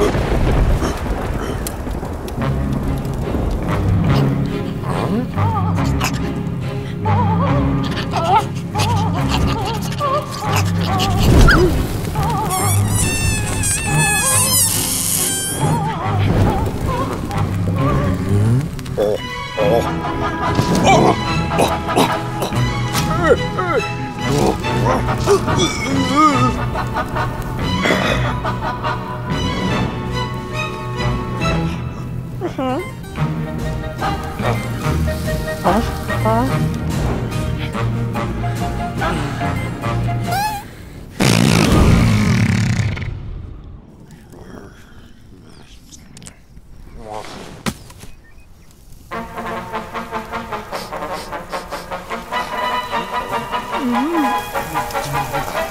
Oh! oh, oh. 응? 어? 음.